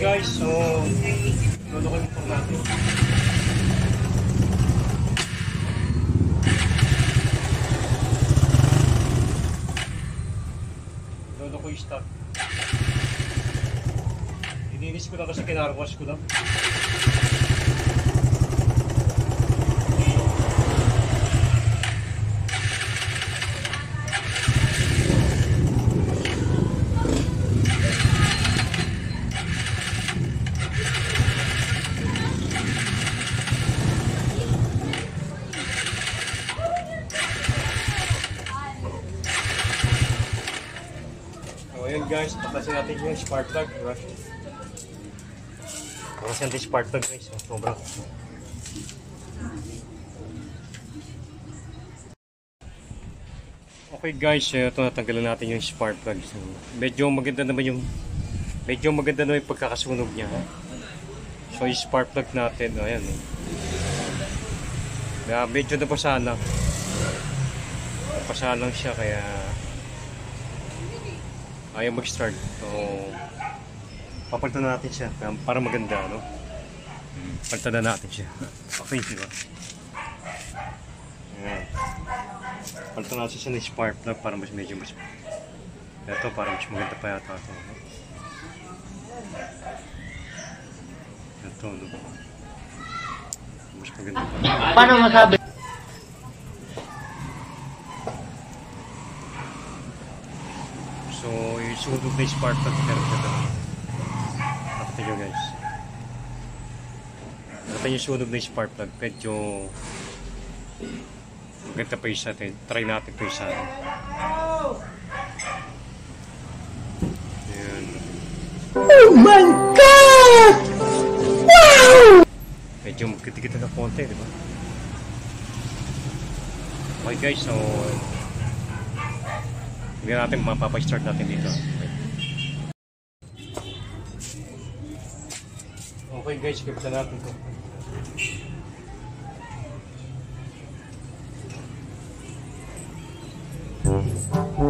guys, so lolo ko yung motor natin. Lolo ko yung start. Ininis ko lang kasi kinarwash ko lang. Guys, patasin natin yung spark plug. Diba? Patasin natin spark plug guys. So, sobrang. Okay guys, ito natanggalan natin yung spark plug. So, medyo maganda naman yung medyo maganda naman yung pagkakasunog niya. So yung spark plug natin, oh, ayan eh. Na medyo napasa lang. Napasa lang siya kaya ayaw mag-start. So, papalitan na natin siya para- maganda, no? Palitan na natin siya. Okay, di ba? Ayan. Palitan natin siya ng spark plug para mas medyo mas... Ito, para mas maganda pa yata ito. No? Ito, no? Mas maganda pa. Paano masabi? So, yung sunog na spark plug meron na ito. Nakita nyo guys. Nakita nyo yung sunog na spark plug. Medyo maganda pa yung sa atin. Try natin pa yung sa atin. Ayan. Oh my God! Wow! Medyo magkita-kita na konti, di ba? Okay guys, so hindi natin mapapastart natin dito. Okay guys, kapitan natin to. Ow!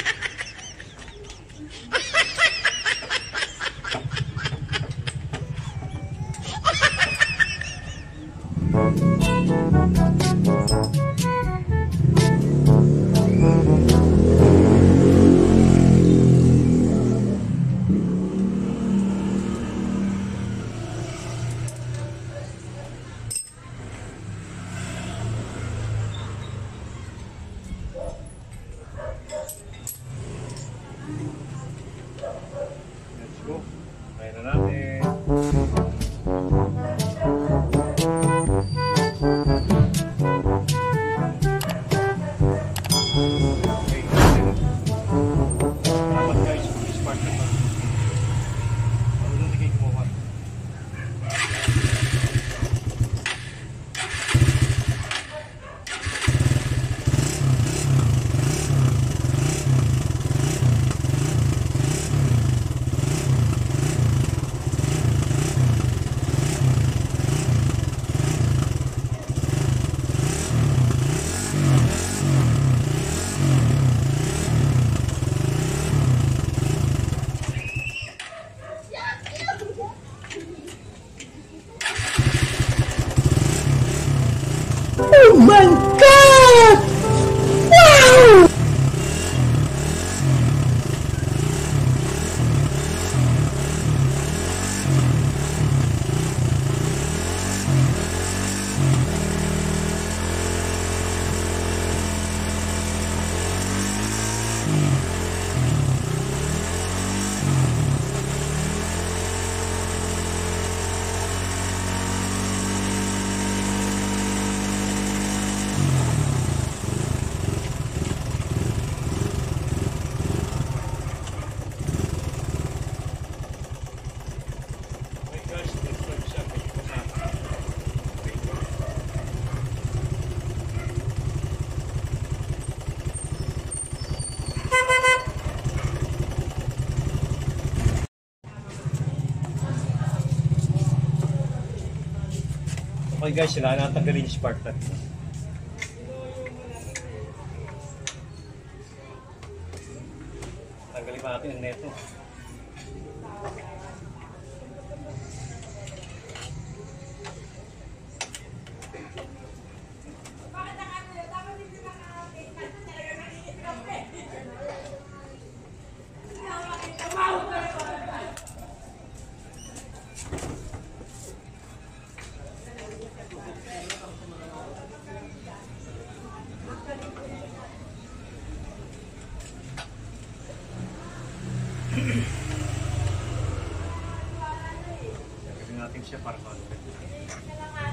Oh my God! Okay guys, sila natanggalin yung spark plug. Tanggalin natin ang neto. Tanggalin natin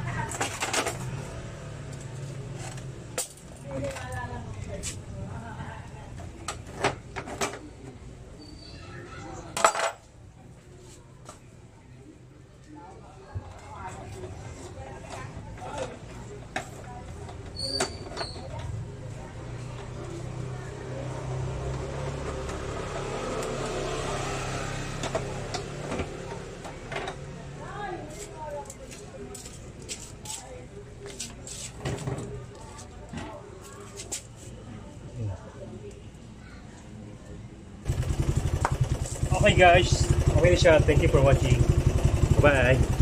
Okay guys, okay na siya. Thank you for watching. Bye-bye.